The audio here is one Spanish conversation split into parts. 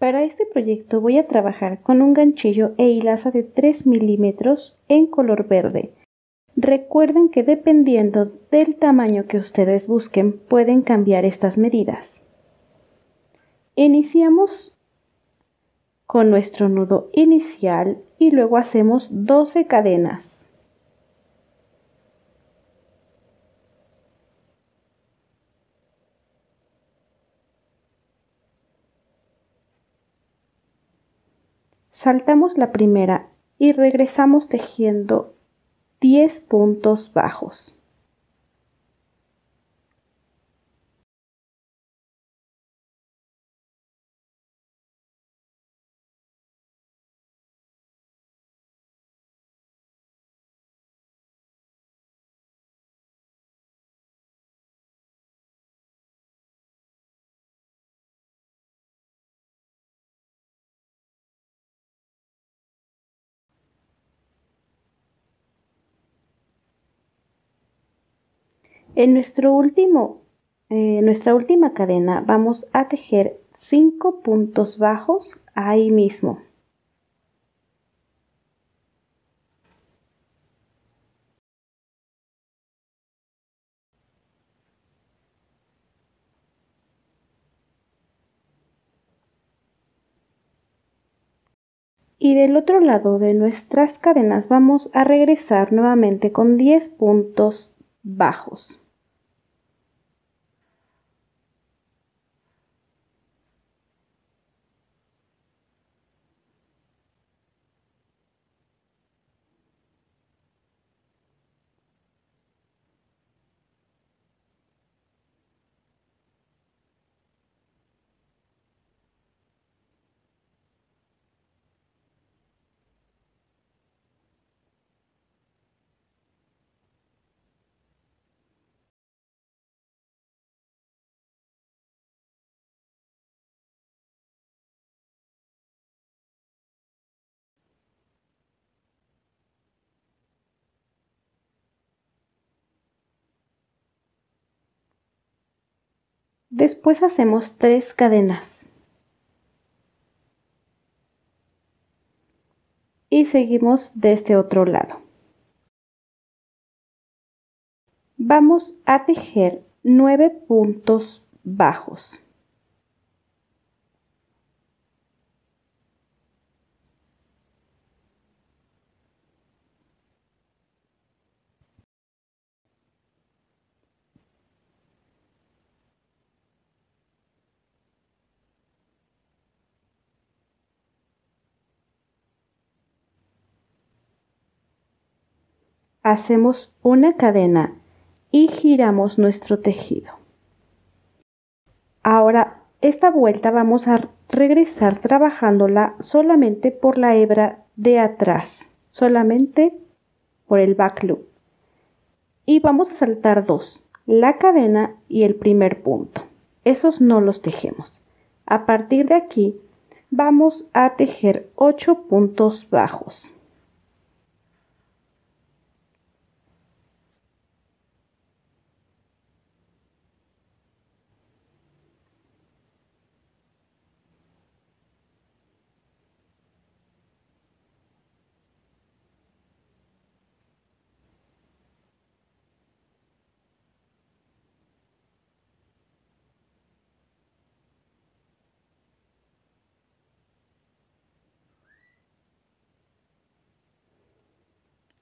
Para este proyecto voy a trabajar con un ganchillo e hilaza de 3 milímetros en color verde. Recuerden que dependiendo del tamaño que ustedes busquen pueden cambiar estas medidas. Iniciamos con nuestro nudo inicial y luego hacemos 12 cadenas. Saltamos la primera y regresamos tejiendo 10 puntos bajos. En nuestro último, eh, nuestra última cadena vamos a tejer 5 puntos bajos ahí mismo. y del otro lado de nuestras cadenas vamos a regresar nuevamente con 10 puntos bajos. Después hacemos tres cadenas. Y seguimos de este otro lado. Vamos a tejer nueve puntos bajos. Hacemos una cadena y giramos nuestro tejido. Ahora, esta vuelta vamos a regresar trabajándola solamente por la hebra de atrás, solamente por el back loop. Y vamos a saltar dos, la cadena y el primer punto. Esos no los tejemos. A partir de aquí, vamos a tejer 8 puntos bajos.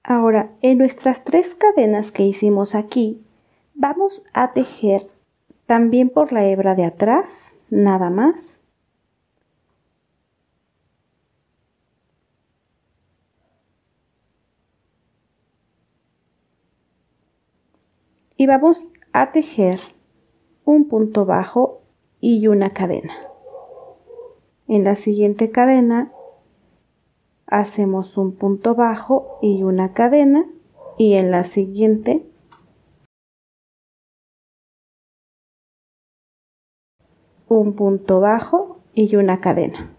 Ahora, en nuestras tres cadenas que hicimos aquí, vamos a tejer también por la hebra de atrás, nada más. Y vamos a tejer un punto bajo y una cadena. En la siguiente cadena hacemos un punto bajo y una cadena y en la siguiente un punto bajo y una cadena.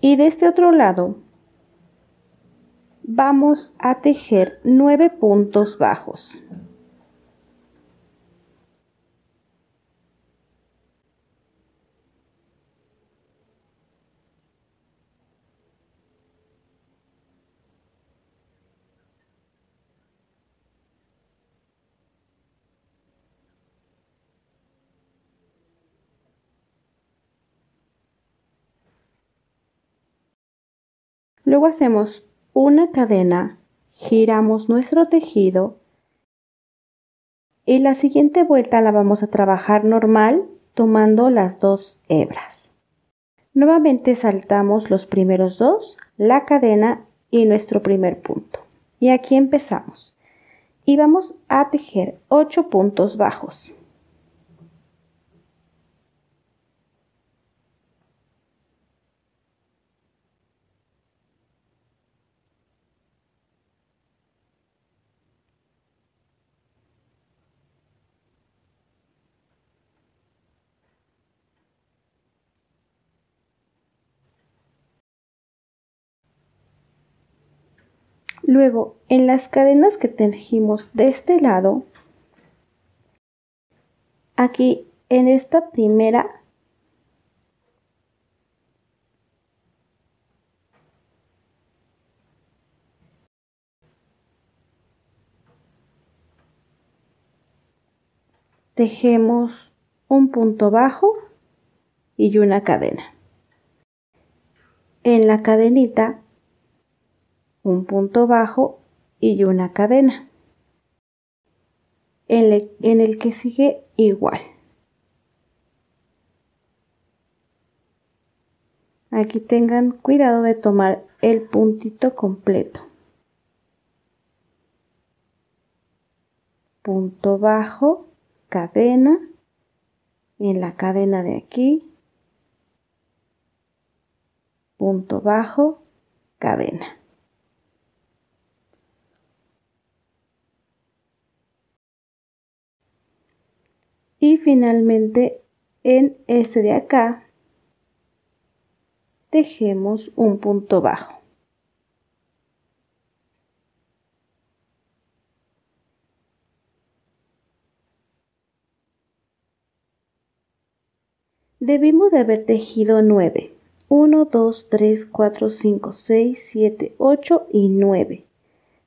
Y de este otro lado vamos a tejer nueve puntos bajos. Luego hacemos una cadena, giramos nuestro tejido y la siguiente vuelta la vamos a trabajar normal tomando las dos hebras. Nuevamente saltamos los primeros dos, la cadena y nuestro primer punto. Y aquí empezamos. Y vamos a tejer 8 puntos bajos. Luego, en las cadenas que tejimos de este lado, aquí en esta primera tejemos un punto bajo y una cadena. En la cadenita un punto bajo y una cadena. En, el que sigue igual. Aquí tengan cuidado de tomar el puntito completo. Punto bajo, cadena, en la cadena de aquí, punto bajo, cadena. Y finalmente en este de acá tejemos un punto bajo. Debimos de haber tejido 9. 1, 2, 3, 4, 5, 6, 7, 8 y 9,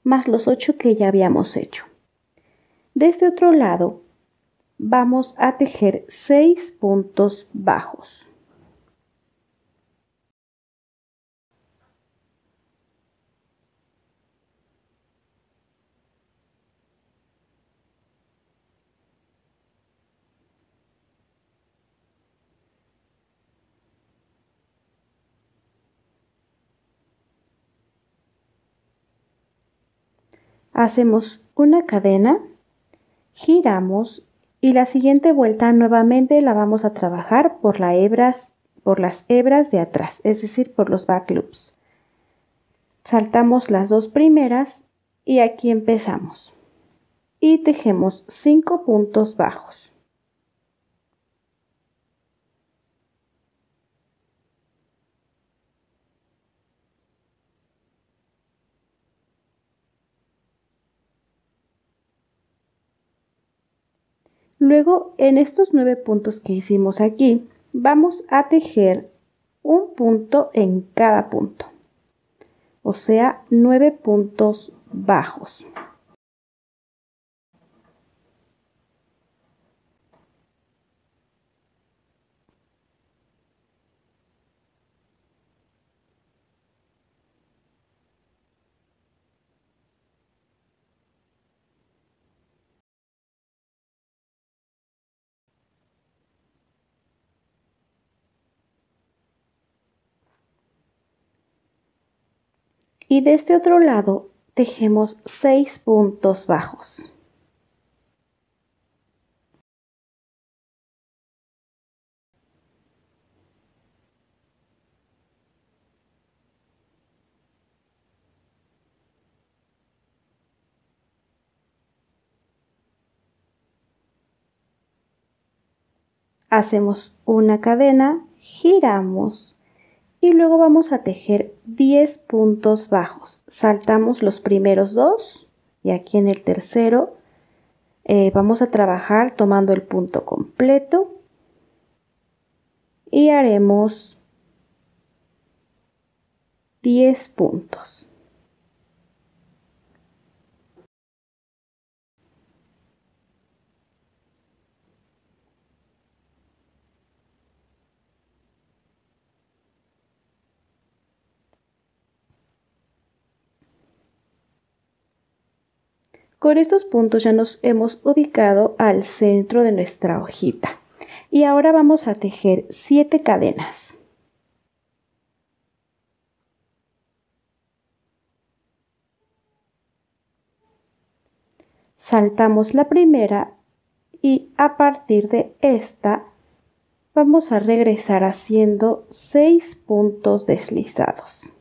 más los 8 que ya habíamos hecho. De este otro lado vamos a tejer seis puntos bajos. Hacemos una cadena, giramos y la siguiente vuelta nuevamente la vamos a trabajar por, la hebras, por las hebras de atrás, es decir, por los back loops. Saltamos las dos primeras y aquí empezamos. Y tejemos 5 puntos bajos. Luego, en estos nueve puntos que hicimos aquí, vamos a tejer un punto en cada punto, o sea, nueve puntos bajos. Y de este otro lado tejemos seis puntos bajos. Hacemos una cadena, giramos y luego vamos a tejer 10 puntos bajos. Saltamos los primeros dos y aquí en el tercero eh, vamos a trabajar tomando el punto completo y haremos 10 puntos. Con estos puntos ya nos hemos ubicado al centro de nuestra hojita. Y ahora vamos a tejer 7 cadenas. Saltamos la primera y a partir de esta vamos a regresar haciendo 6 puntos deslizados.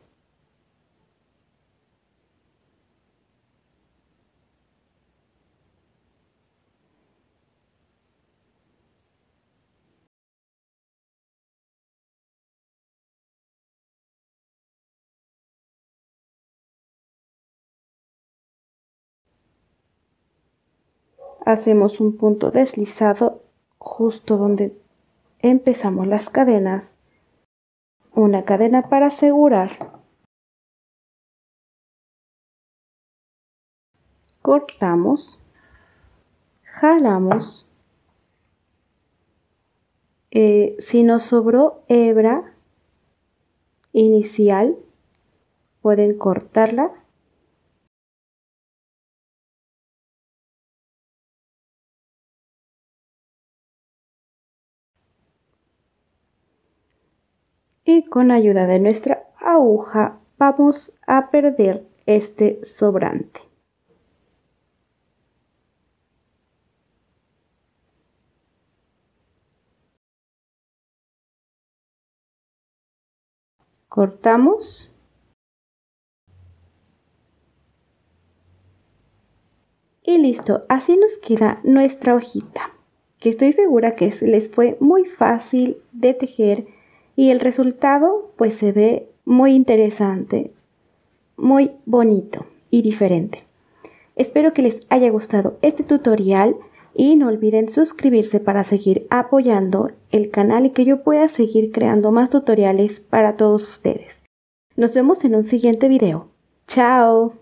Hacemos un punto deslizado justo donde empezamos las cadenas, una cadena para asegurar, cortamos, jalamos, eh, si nos sobró hebra inicial, pueden cortarla y con ayuda de nuestra aguja vamos a perder este sobrante. Cortamos. Y listo, así nos queda nuestra hojita, que estoy segura que les fue muy fácil de tejer y el resultado pues se ve muy interesante, muy bonito y diferente. Espero que les haya gustado este tutorial y no olviden suscribirse para seguir apoyando el canal y que yo pueda seguir creando más tutoriales para todos ustedes. Nos vemos en un siguiente video. ¡Chao!